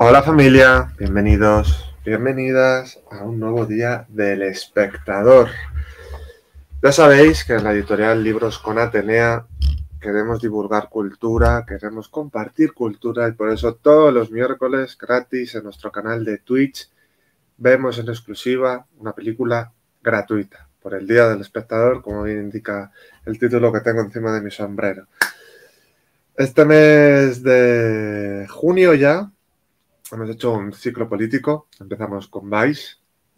Hola familia, bienvenidos, bienvenidas a un nuevo día del espectador. Ya sabéis que en la editorial Libros con Atenea queremos divulgar cultura, queremos compartir cultura y por eso todos los miércoles gratis en nuestro canal de Twitch vemos en exclusiva una película gratuita por el Día del Espectador, como bien indica el título que tengo encima de mi sombrero. Este mes de junio ya hemos hecho un ciclo político. Empezamos con Vice,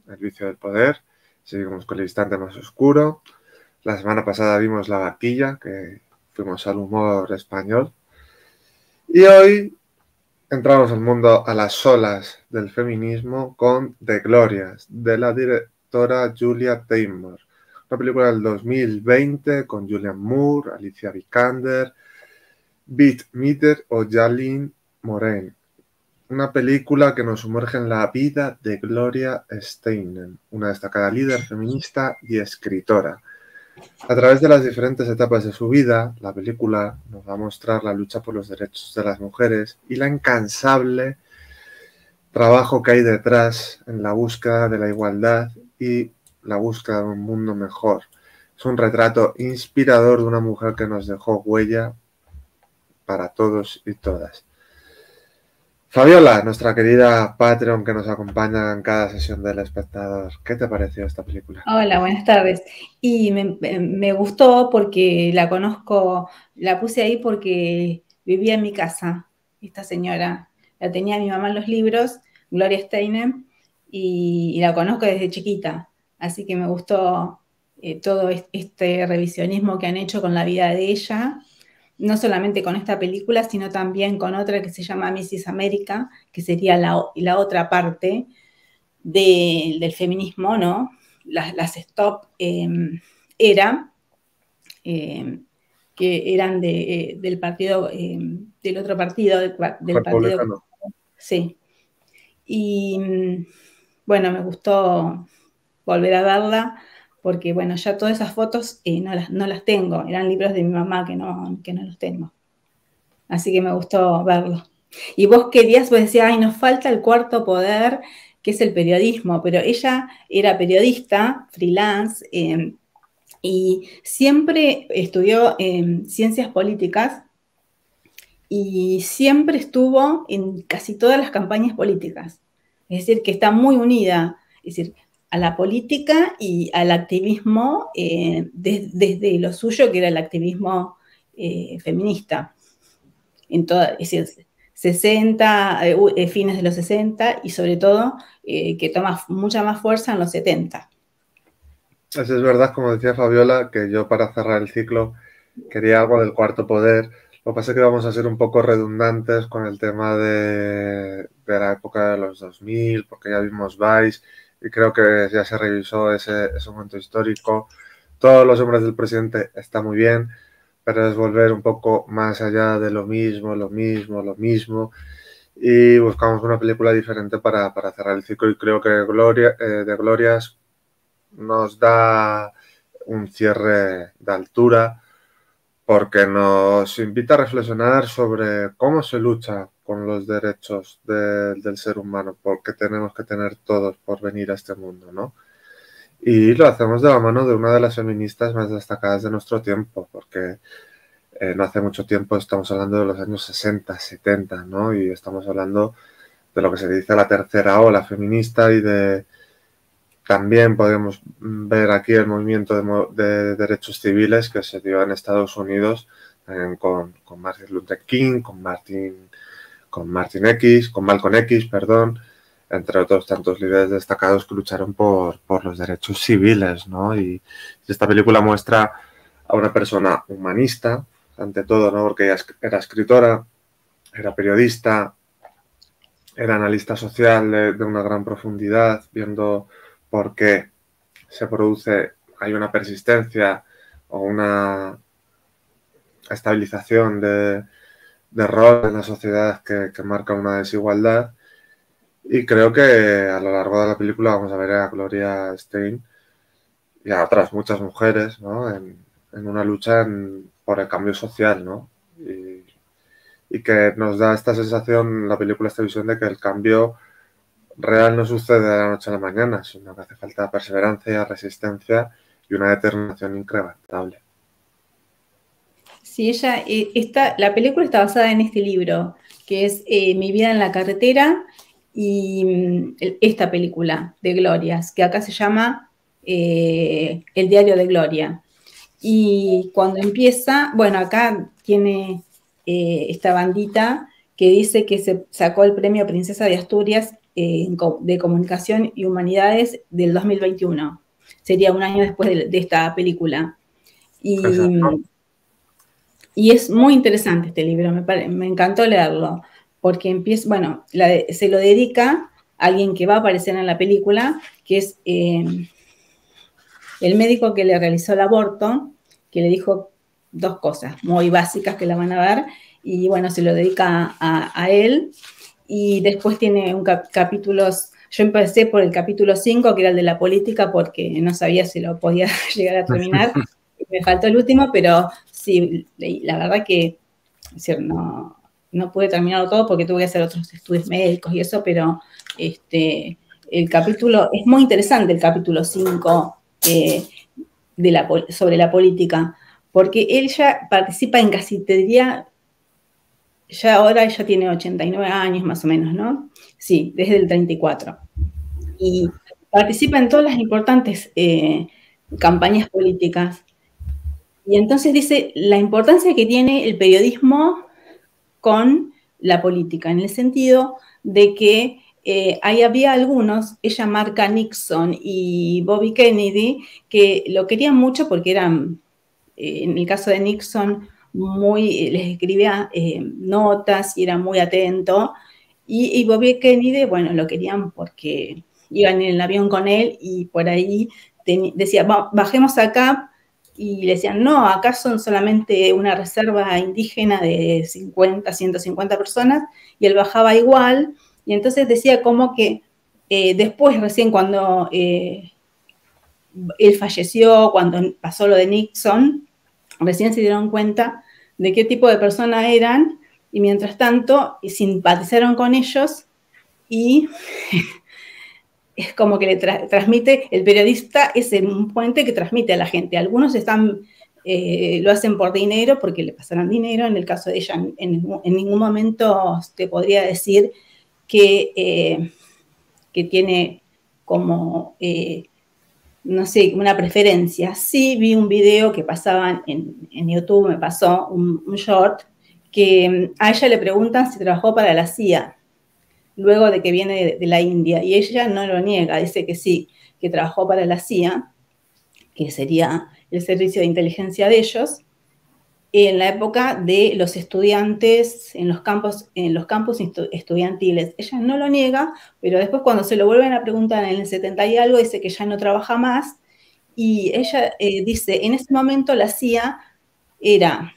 el vicio del poder. Seguimos con el instante más oscuro. La semana pasada vimos La vaquilla, que fuimos al humor español. Y hoy entramos al mundo a las solas del feminismo con The Glorias, de la directora Julia Taymor. Una película del 2020 con Julian Moore, Alicia Vikander, Beat Meter o Jalin Moraine. Una película que nos sumerge en la vida de Gloria Steinem, una destacada líder feminista y escritora. A través de las diferentes etapas de su vida, la película nos va a mostrar la lucha por los derechos de las mujeres y la incansable trabajo que hay detrás en la búsqueda de la igualdad y la búsqueda de un mundo mejor. Es un retrato inspirador de una mujer que nos dejó huella para todos y todas. Fabiola, nuestra querida Patreon que nos acompaña en cada sesión del espectador, ¿qué te pareció esta película? Hola, buenas tardes. Y me, gustó porque la conozco, la puse ahí porque vivía en mi casa, esta señora. La tenía mi mamá en los libros, Gloria Steinem, y, la conozco desde chiquita. Así que me gustó eh, todo este revisionismo que han hecho con la vida de ella no solamente con esta película, sino también con otra que se llama Mrs. America, que sería la, otra parte del feminismo, ¿no? Las, stop em, era, em, que eran de, eh, del partido, em, del otro partido, del, del partido. Sí. Y bueno, me gustó volver a verla porque bueno, ya todas esas fotos eh, no, las, no, las, tengo, eran libros de mi mamá que no, que no los tengo. Así que me gustó verlo. Y vos querías, vos decías, ay, nos falta el cuarto poder, que es el periodismo, pero ella era periodista, freelance, em, y siempre estudió en ciencias políticas y siempre estuvo en casi todas las campañas políticas. Es decir, que está muy unida. Es decir, a la política y al activismo eh, desde lo suyo, que era el activismo eh, feminista. En toda, es decir, 60, eh, fines de los 60 y sobre todo que toma mucha más fuerza en los 70. Eso es verdad, como decía Fabiola, que yo para cerrar el ciclo quería algo del cuarto poder. Lo que pasa es que vamos a ser un poco redundantes con el tema de, de la época de los 2000, porque ya vimos Vice y creo que ya se revisó ese, momento histórico. Todos los hombres del presidente está muy bien, pero es volver un poco más allá de lo mismo, lo mismo, lo mismo. Y buscamos una película diferente para, cerrar el ciclo y creo que Gloria, eh, de Glorias nos da un cierre de altura porque nos invita a reflexionar sobre cómo se lucha con los derechos del ser humano, porque tenemos que tener todos por venir a este mundo, ¿no? Y lo hacemos de la mano de una de las feministas más destacadas de nuestro tiempo, porque eh, no hace mucho tiempo estamos hablando de los años 60, 70, ¿no? Y estamos hablando de lo que se dice la tercera ola feminista y de también podemos ver aquí el movimiento de, derechos civiles que se dio en Estados Unidos con, con Martin Luther King, con Martin con Martin X, con Malcolm X, perdón, entre otros tantos líderes destacados que lucharon por, los derechos civiles, ¿no? Y, esta película muestra a una persona humanista, ante todo, ¿no? Porque ella era escritora, era periodista, era analista social de, de una gran profundidad, viendo por qué se produce, hay una persistencia o una estabilización de, de rol en la sociedad que, marca una desigualdad. Y creo que a lo largo de la película vamos a ver a Gloria Stein y a otras muchas mujeres ¿no? en, una lucha por el cambio social. ¿no? Y, y que nos da esta sensación, la película, esta visión de que el cambio real no sucede de la noche a la mañana, sino que hace falta perseverancia, resistencia y una determinación incrementable. Sí, ella, eh, está, la película está basada en este libro, que es eh, Mi vida en la carretera, y mm, esta película de Glorias, que acá se llama eh, El diario de Gloria. Y cuando empieza, bueno, acá tiene esta bandita que dice que se sacó el premio Princesa de Asturias de Comunicación y Humanidades del 2021. Sería un año después de, esta película. Y, y, es muy interesante este libro, me, encantó leerlo, porque empieza, bueno, se lo dedica a alguien que va a aparecer en la película, que es eh, el médico que le realizó el aborto, que le dijo dos cosas muy básicas que la van a ver, y bueno, se lo dedica a, él y después tiene un capítulos, yo empecé por el capítulo 5, que era el de la política, porque no sabía si lo podía llegar a terminar. Me faltó el último, pero sí, la verdad que no, no pude terminarlo todo porque tuve que hacer otros estudios médicos y eso, pero este, el capítulo, es muy interesante el capítulo 5 eh, la, sobre la política, porque él ya participa en casi, te diría, ya ahora ella tiene 89 años más o menos, ¿no? Sí, desde el 34. Y participa en todas las importantes eh, campañas políticas. Y entonces dice la importancia que tiene el periodismo con la política, en el sentido de que eh, ahí había algunos, ella marca Nixon y Bobby Kennedy, que lo querían mucho porque eran, eh, en el caso de Nixon, muy, les escribía eh, notas y era muy atento. Y, Bobby Kennedy, bueno, lo querían porque iban en el avión con él y por ahí decía, bajemos acá y le decían, no, acá son solamente una reserva indígena de 50, 150 personas y él bajaba igual y entonces decía como que eh, después, recién cuando eh, él falleció, cuando pasó lo de Nixon, recién se dieron cuenta de qué tipo de persona eran y mientras tanto simpatizaron con ellos y es como que le transmite, el periodista es un puente que transmite a la gente. Algunos están, eh, lo hacen por dinero porque le pasarán dinero, en el caso de ella en, ningún momento te podría decir que, eh, que tiene como eh, no sé, una preferencia. Sí vi un video que pasaban en, YouTube, me pasó un, short, que mm, a ella le preguntan si trabajó para la CIA, luego de que viene de, la India, y ella no lo niega, dice que sí, que trabajó para la CIA, que sería el servicio de inteligencia de ellos, en la época de los estudiantes en los campos, en los campos estudiantiles. Ella no lo niega, pero después cuando se lo vuelven a preguntar en el 70 y algo, dice que ya no trabaja más. Y ella eh, dice, en ese momento la CIA era,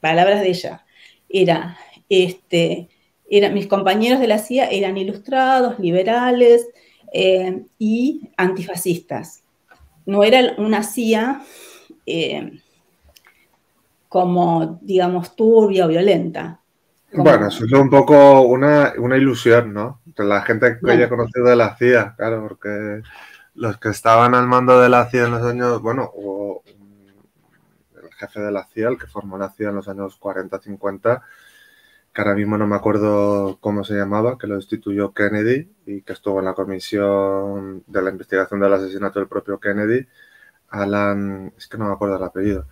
palabras de ella, era, este, era, mis compañeros de la CIA eran ilustrados, liberales eh, y antifascistas. No era una CIA... Eh, como, digamos, turbia o violenta. Bueno, eso es un poco una, ilusión, ¿no? la gente que haya conocido de la CIA, claro, porque los que estaban al mando de la CIA en los años, bueno, hubo el jefe de la CIA, el que formó la CIA en los años 40-50, que ahora mismo no me acuerdo cómo se llamaba, que lo instituyó Kennedy y que estuvo en la comisión de la investigación del asesinato del propio Kennedy, Alan, es que no me acuerdo el apellido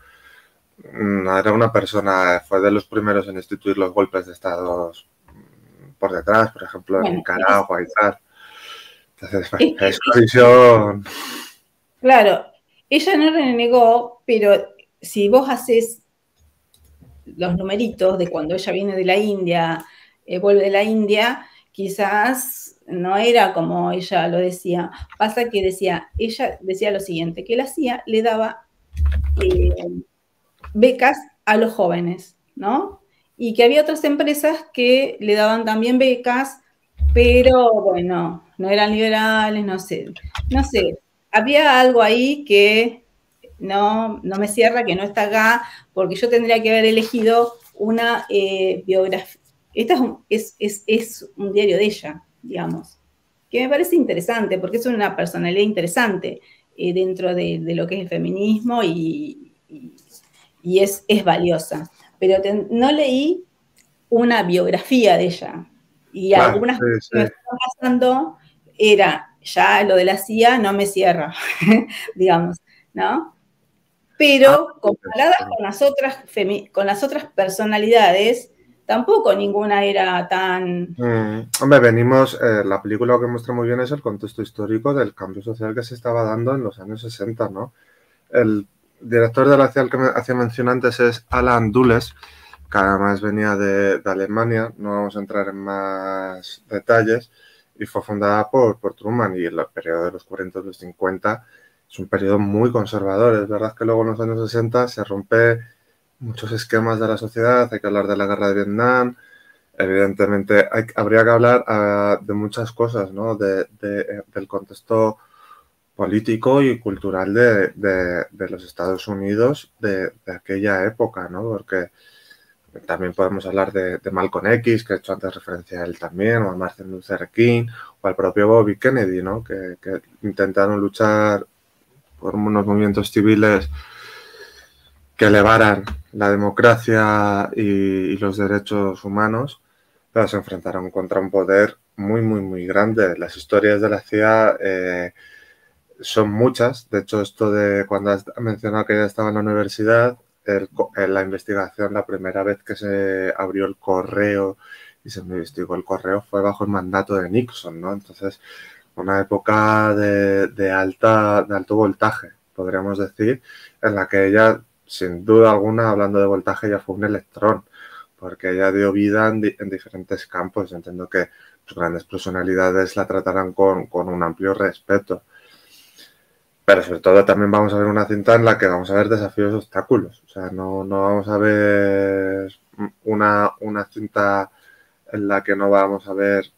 Mm, era una persona, fue de los primeros en instituir los golpes de estados por detrás, por ejemplo, en Nicaragua y tal. Entonces, es visión. Claro, ella no renegó, pero si vos haces los numeritos de cuando ella viene de la India, eh, vuelve de la India, quizás no era como ella lo decía. Pasa que decía, ella decía lo siguiente, que la hacía, le daba eh, becas a los jóvenes, ¿no? Y que había otras empresas que le daban también becas, pero bueno, no eran liberales, no sé, no sé, había algo ahí que no, no me cierra, que no está acá, porque yo tendría que haber elegido una eh, biografía, esta es un, diario de ella, digamos, que me parece interesante porque es una personalidad interesante eh, dentro de, lo que es el feminismo y, es, es, valiosa. Pero no leí una biografía de ella. Y algunas cosas que me están pasando era, ya lo de la CIA no me cierra, digamos, ¿no? Pero ah, comparadas con las otras, con las otras personalidades, tampoco ninguna era tan... Mm, hombre, venimos, eh, la película que muestra muy bien es el contexto histórico del cambio social que se estaba dando en los años 60, ¿no? El director de la CIA que me hacía mención antes es Alan Dulles, que además venía de, de, Alemania, no vamos a entrar en más detalles, y fue fundada por, por Truman y en el periodo de los 40 y los 50 es un periodo muy conservador. Es verdad que luego en los años 60 se rompe muchos esquemas de la sociedad, hay que hablar de la guerra de Vietnam, evidentemente habría que hablar ah, de muchas cosas, ¿no? De, del contexto político y cultural de, los Estados Unidos de, aquella época, ¿no? Porque también podemos hablar de, Malcolm X, que he hecho antes referencia a él también, o a Martin Luther King, o al propio Bobby Kennedy, ¿no? Que intentaron luchar por unos movimientos civiles que elevaran la democracia y, los derechos humanos, pero se enfrentaron contra un poder muy, muy, muy grande. Las historias de la CIA eh, son muchas. De hecho, esto de cuando has mencionado que ella estaba en la universidad, en la investigación, la primera vez que se abrió el correo y se investigó el correo fue bajo el mandato de Nixon, ¿no? Entonces, una época de, alta, de alto voltaje, podríamos decir, en la que ella, sin duda alguna, hablando de voltaje, ya fue un electrón, porque ella dio vida en, diferentes campos. Entiendo que sus grandes personalidades la tratarán con, un amplio respeto. Pero sobre todo también vamos a ver una cinta en la que vamos a ver desafíos y obstáculos. O sea, no, no vamos a ver una, una cinta en la que no vamos a ver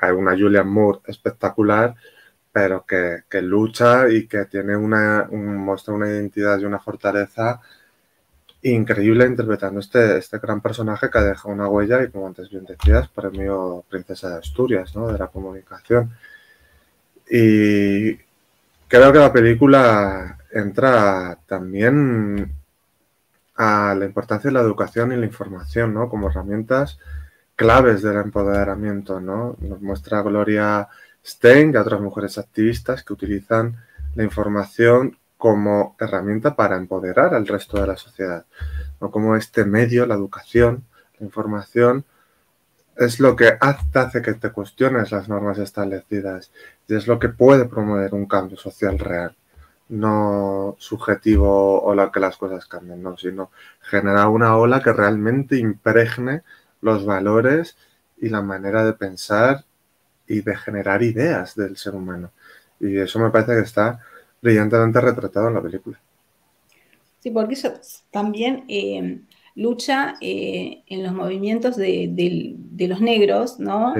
hay una Julian Moore espectacular, pero que, lucha y que tiene una, muestra una identidad y una fortaleza increíble interpretando este, este gran personaje que deja una huella y como antes bien decías, premio Princesa de Asturias, ¿no? De la comunicación. Y creo que la película entra también a la importancia de la educación y la información, ¿no? Como herramientas claves del empoderamiento, ¿no? Nos muestra Gloria Stein y otras mujeres activistas que utilizan la información como herramienta para empoderar al resto de la sociedad, ¿no? Como este medio, la educación, la información, es lo que hace que te cuestiones las normas establecidas y es lo que puede promover un cambio social real, no subjetivo o la que las cosas cambien, no, sino generar una ola que realmente impregne los valores y la manera de pensar y de generar ideas del ser humano. Y eso me parece que está brillantemente retratado en la película. Sí, porque eso también eh, lucha eh, en los movimientos de, los negros, ¿no?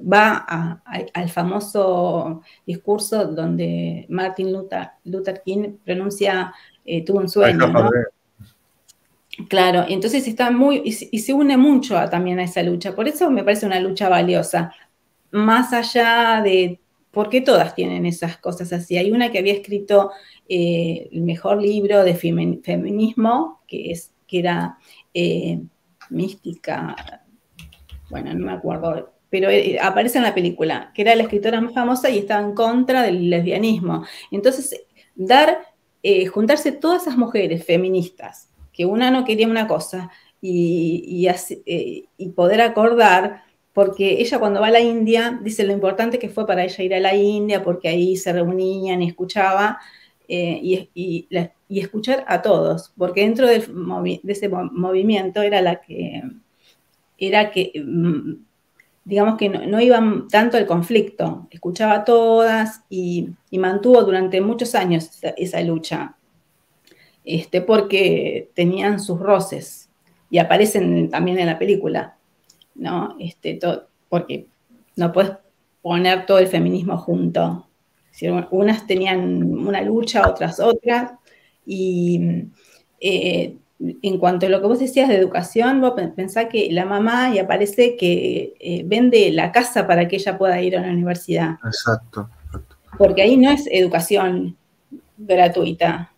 va al famoso discurso donde Martin Luther, Luther King pronuncia, eh, tuvo un sueño, ¿no? Claro, entonces está muy, y, se une mucho también a esa lucha. Por eso me parece una lucha valiosa. Más allá de, porque todas tienen esas cosas así. Hay una que había escrito eh, el mejor libro de feminismo, que, es, que era eh, Mística, bueno, no me acuerdo, pero eh, aparece en la película, que era la escritora más famosa y estaba en contra del lesbianismo. Entonces, dar, juntarse todas esas mujeres feministas que una no quería una cosa y, eh, y, poder acordar, porque ella cuando va a la India dice lo importante que fue para ella ir a la India, porque ahí se reunían y escuchaba, eh, y, escuchar a todos, porque dentro de ese movimiento era la que, era que, mm, digamos que no, iban tanto al conflicto, escuchaba a todas y, mantuvo durante muchos años esa lucha este, porque tenían sus roces y aparecen también en la película, ¿no? Este, porque no puedes poner todo el feminismo junto. unas tenían una lucha, otras otras, y eh, en cuanto a lo que vos decías de educación, vos pensás que la mamá y aparece que eh, vende la casa para que ella pueda ir a la universidad. Exacto. Porque ahí no es educación gratuita,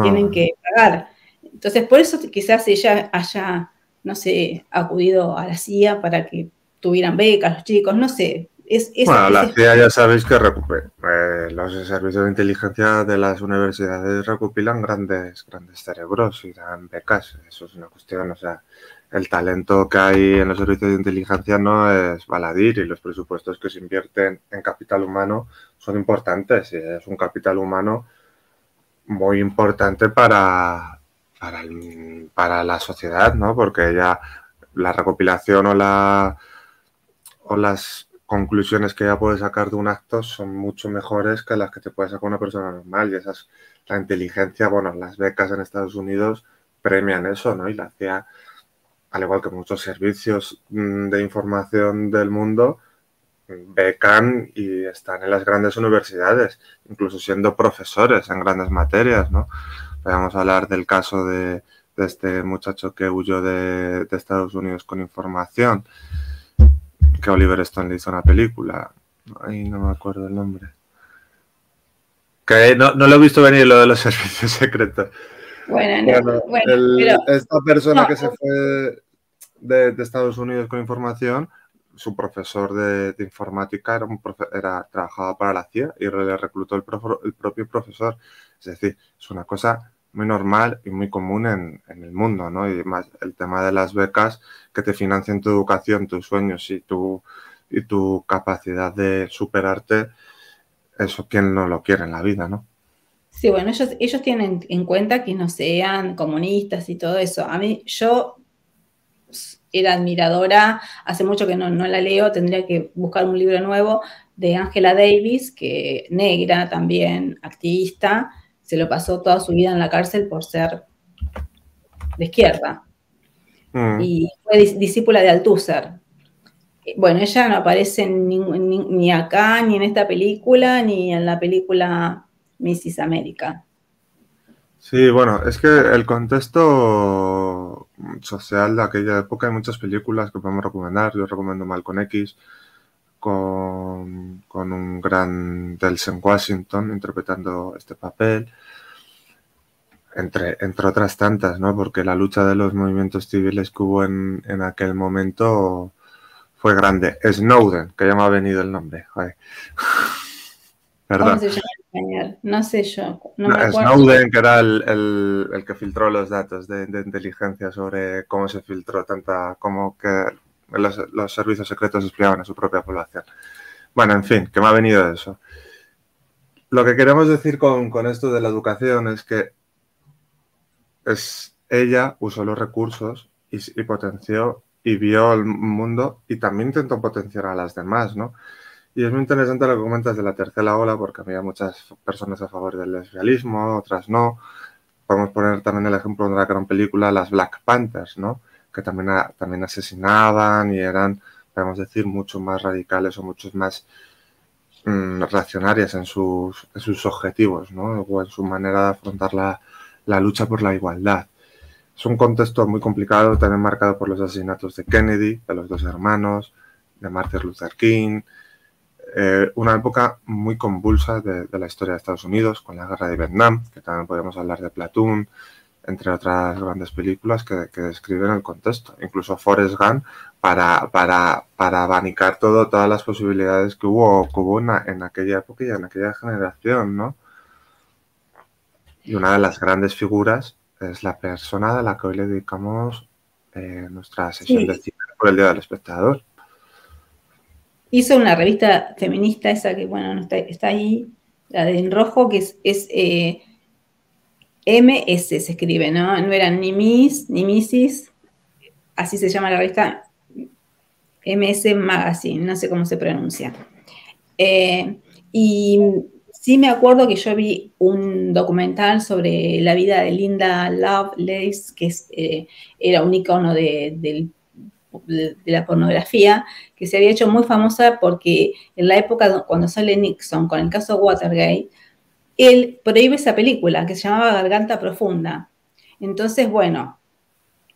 tienen que pagar. Entonces, por eso quizás ella haya, no sé, acudido a la CIA para que tuvieran becas los chicos, no sé, bueno, la CIA ya sabéis que eh, los servicios de inteligencia de las universidades recopilan grandes, grandes cerebros y dan becas. Eso es una cuestión, o sea, el talento que hay en los servicios de inteligencia no es baladir y los presupuestos que se invierten en capital humano son importantes y es un capital humano muy importante para, para, para la sociedad, ¿no? Porque ya la recopilación o la o las conclusiones que ya puedes sacar de un acto son mucho mejores que las que te puede sacar una persona normal. Y esas, la inteligencia, bueno, las becas en Estados Unidos premian eso, ¿no? Y la CIA, al igual que muchos servicios mm, de información del mundo, becan y están en las grandes universidades, incluso siendo profesores en grandes materias, ¿no? Vamos a hablar del caso de, este muchacho que huyó de, de Estados Unidos con información que Oliver Stone le hizo una película. Ay, no me acuerdo el nombre. Que no, lo he visto venir lo de los servicios secretos. Bueno, esta persona que se fue de, Estados Unidos con información, su profesor de, informática era, un era trabajaba para la CIA y le reclutó el, propio profesor. Es decir, es una cosa muy normal y muy común en, el mundo, ¿no? Y más el tema de las becas que te financian tu educación, tus sueños y tu, y tu capacidad de superarte, eso quién no lo quiere en la vida, ¿no? Sí, bueno, ellos, ellos tienen en cuenta que no sean comunistas y todo eso. A mí, yo era admiradora, hace mucho que no, no la leo, tendría que buscar un libro nuevo de Angela Davis, que negra también, activista, se lo pasó toda su vida en la cárcel por ser de izquierda. Mm. Y fue discípula de Althusser. Bueno, ella no aparece ni, acá, ni en esta película, ni en la película Mrs. América. Sí, bueno, es que el contexto social de aquella época hay muchas películas que podemos recomendar. Yo recomiendo Malcolm X con, con un gran Delsen Washington interpretando este papel entre, entre otras tantas, ¿no? Porque la lucha de los movimientos civiles que hubo en, aquel momento fue grande. Snowden, que ya me ha venido el nombre. Perdón. ¿Cómo se llama en español? No sé yo. Snowden, que era el, que filtró los datos de, inteligencia sobre cómo se filtró tanta, como que los, servicios secretos espiaban a su propia población. Bueno, en fin, que me ha venido eso. Lo que queremos decir con, con esto de la educación es que es ella usó los recursos y, potenció y vio el mundo y también intentó potenciar a las demás, ¿no? Y es muy interesante lo que comentas de la tercera ola, porque había muchas personas a favor del lesbianismo, otras no. Podemos poner también el ejemplo de una gran película, las Black Panthers, ¿no? Que también, también asesinaban y eran, podemos decir, mucho más radicales o muchos más mm, reaccionarias en sus, en sus objetivos, ¿no? O en su manera de afrontar la, la lucha por la igualdad. Es un contexto muy complicado, también marcado por los asesinatos de Kennedy, de los dos hermanos, de Martin Luther King, eh, una época muy convulsa de, la historia de Estados Unidos, con la guerra de Vietnam, que también podemos hablar de Platoon, entre otras grandes películas que, describen el contexto. Incluso Forrest Gump, para, para, para abanicar todo, todas las posibilidades que hubo, que hubo en, aquella época y en aquella generación, ¿no? Y una de las grandes figuras es la persona a la que hoy le dedicamos eh, nuestra sesión de cine por el Día del Espectador. Hizo una revista feminista, esa que, bueno, está, ahí, la de en rojo, que es, es eh, MS, se escribe, ¿no? No eran ni Miss, ni Missis, así se llama la revista, MS Magazine, no sé cómo se pronuncia. Eh, y Sí me acuerdo que yo vi un documental sobre la vida de Linda Lovelace, que eh, era un icono de, la pornografía, que se había hecho muy famosa porque en la época cuando sale Nixon con el caso Watergate, él prohíbe esa película que se llamaba Garganta Profunda. Entonces, bueno,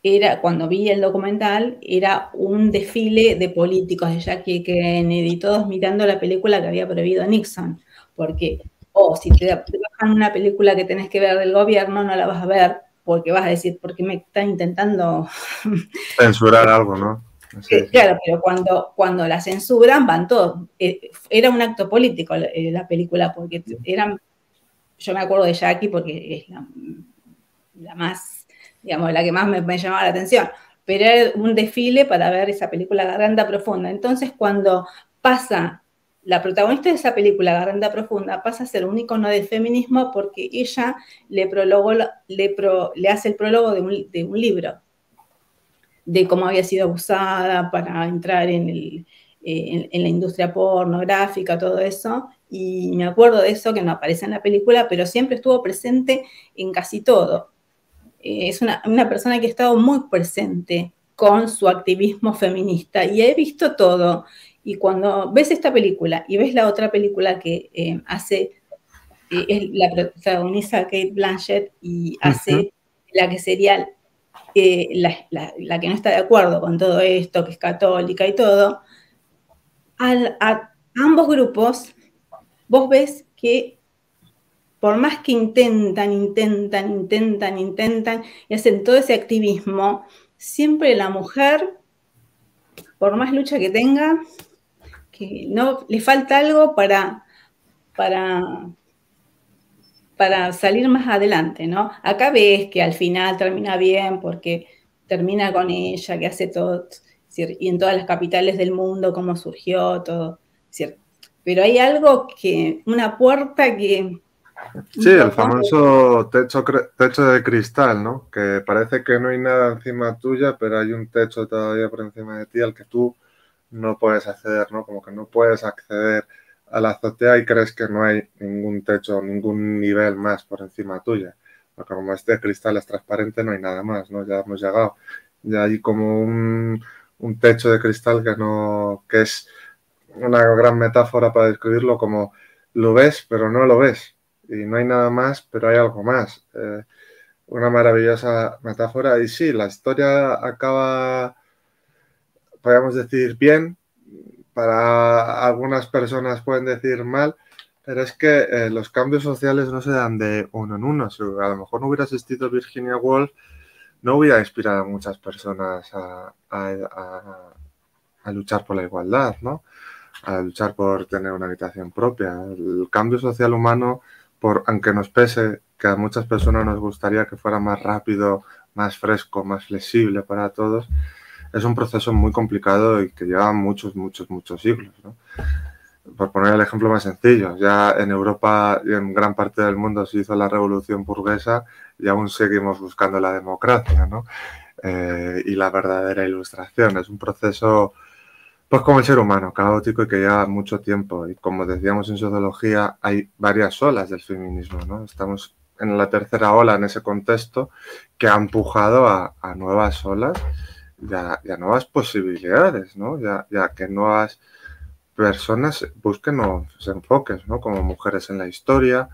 era, cuando vi el documental, era un desfile de políticos de Jackie Kennedy, todos mirando la película que había prohibido Nixon, porque, oh, si te, bajan una película que tenés que ver del gobierno, no la vas a ver, porque vas a decir, ¿por qué me están intentando censurar algo, no? claro, pero cuando, cuando la censuran van todos. Eh, era un acto político la, eh, la, película, porque eran, yo me acuerdo de Jackie porque es la, la más digamos, la que más me, llamaba la atención. Pero era un desfile para ver esa película Garganta Profunda. Entonces, cuando pasa la protagonista de esa película, Garganta Profunda, pasa a ser un icono del feminismo porque ella le, hace el prólogo de un, libro, de cómo había sido abusada para entrar en, en, la industria pornográfica, todo eso. Y me acuerdo de eso que no aparece en la película, pero siempre estuvo presente en casi todo. Eh, es una, persona que ha estado muy presente con su activismo feminista y he visto todo. Y cuando ves esta película y ves la otra película que eh, hace, eh, es la protagoniza Kate Blanchett y hace la que sería la, que no está de acuerdo con todo esto, que es católica y todo, a ambos grupos vos ves que por más que intentan, intentan, intentan, intentan y hacen todo ese activismo, siempre la mujer, por más lucha que tenga, que no le falta algo para, para, para salir más adelante, ¿no? Acá ves que al final termina bien porque termina con ella, que hace todo, y en todas las capitales del mundo, cómo surgió, todo. Pero hay algo que, una puerta que Sí, el famoso techo, techo de cristal, ¿no? Que parece que no hay nada encima tuya, pero hay un techo todavía por encima de ti al que tú no puedes acceder, ¿no? Como que no puedes acceder a la azotea y crees que no hay ningún techo, ningún nivel más por encima tuya. Porque como este cristal es transparente, no hay nada más, ¿no? Ya hemos llegado. Ya hay como un, un techo de cristal que no, que es una gran metáfora para describirlo como lo ves, pero no lo ves y no hay nada más, pero hay algo más. Eh, una maravillosa metáfora. Y sí, la historia acaba, podríamos decir, bien. Para algunas personas pueden decir mal, pero es que eh, los cambios sociales no se dan de uno en uno. Si a lo mejor no hubiera existido Virginia Woolf, no hubiera inspirado a muchas personas a, a luchar por la igualdad, ¿no? A luchar por tener una habitación propia. El cambio social humano por, aunque nos pese que a muchas personas nos gustaría que fuera más rápido, más fresco, más flexible para todos, es un proceso muy complicado y que lleva muchos, muchos, muchos siglos. Por poner el ejemplo más sencillo, ya en Europa y en gran parte del mundo se hizo la revolución burguesa y aún seguimos buscando la democracia eh, y la verdadera ilustración. Es un proceso pues como el ser humano, caótico y que lleva mucho tiempo. Y como decíamos en sociología, hay varias olas del feminismo, ¿no? Estamos en la tercera ola en ese contexto que ha empujado a, nuevas olas y a, nuevas posibilidades, ¿no? Ya, ya que nuevas personas busquen nuevos enfoques, ¿no? Como mujeres en la historia,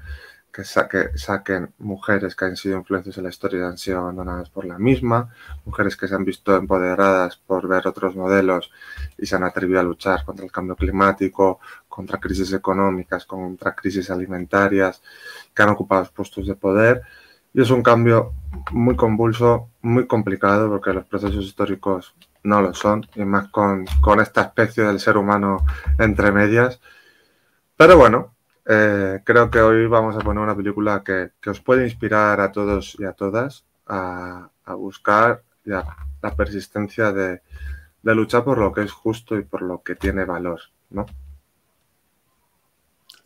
que saquen mujeres que han sido influencias en la historia y han sido abandonadas por la misma, mujeres que se han visto empoderadas por ver otros modelos y se han atrevido a luchar contra el cambio climático, contra crisis económicas, contra crisis alimentarias, que han ocupado puestos de poder. Y es un cambio muy convulso, muy complicado, porque los procesos históricos no lo son, y más con, con esta especie del ser humano entre medias. Pero bueno, eh, creo que hoy vamos a poner una película que, os puede inspirar a todos y a todas a, buscar la persistencia de, luchar por lo que es justo y por lo que tiene valor, ¿no?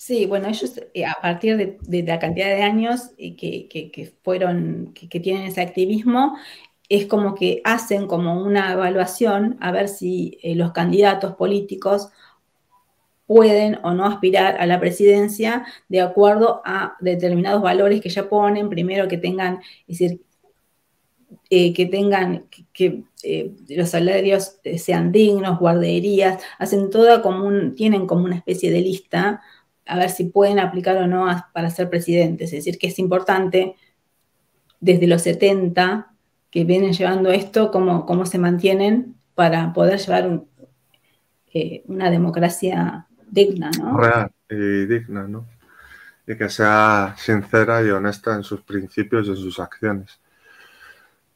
Sí, bueno, ellos eh, a partir de, la cantidad de años eh, que, fueron, que, tienen ese activismo, es como que hacen como una evaluación a ver si los candidatos políticos pueden o no aspirar a la presidencia de acuerdo a determinados valores que ya ponen, primero que tengan, es decir, eh, que tengan, que, eh, los salarios eh, sean dignos, guarderías, hacen toda como un, tienen como una especie de lista a ver si pueden aplicar o no para ser presidentes. Es decir, que es importante desde los 70 que vienen llevando esto, cómo, cómo se mantienen para poder llevar eh, una democracia digna, ¿no? Real y digna, ¿no? Y que sea sincera y honesta en sus principios y en sus acciones.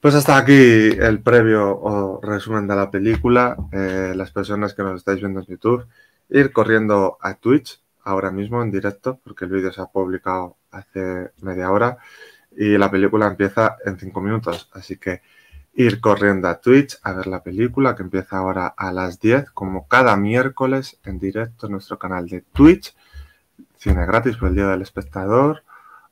Pues hasta aquí el previo o resumen de la película. Eh, las personas que nos estáis viendo en YouTube, ir corriendo a Twitch ahora mismo en directo, porque el vídeo se ha publicado hace media hora y la película empieza en cinco minutos. Así que ir corriendo a Twitch a ver la película que empieza ahora a las 10, como cada miércoles en directo en nuestro canal de Twitch. Cine gratis por el Día del Espectador.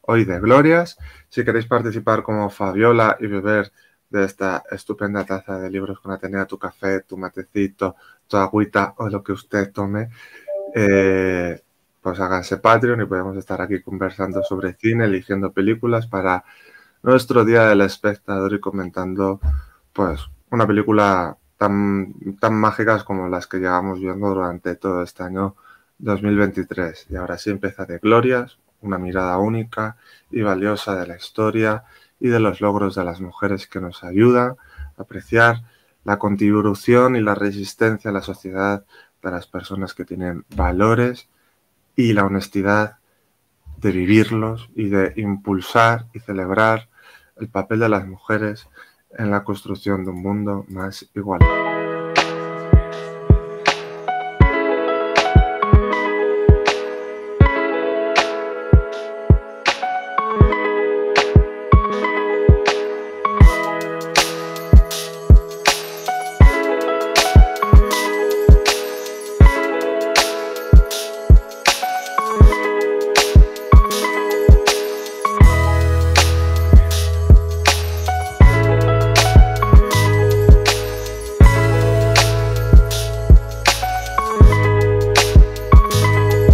Hoy de Glorias. Si queréis participar como Fabiola y beber de esta estupenda taza de libros con Atenea, tu café, tu matecito, tu agüita o lo que usted tome, eh, pues háganse Patreon y podemos estar aquí conversando sobre cine, eligiendo películas para nuestro Día del Espectador y comentando pues una película tan, tan mágicas como las que llevamos viendo durante todo este año 2023. Y ahora sí empieza de glorias, una mirada única y valiosa de la historia y de los logros de las mujeres que nos ayudan a apreciar la contribución y la resistencia a la sociedad de las personas que tienen valores y la honestidad de vivirlos y de impulsar y celebrar el papel de las mujeres en la construcción de un mundo más igual.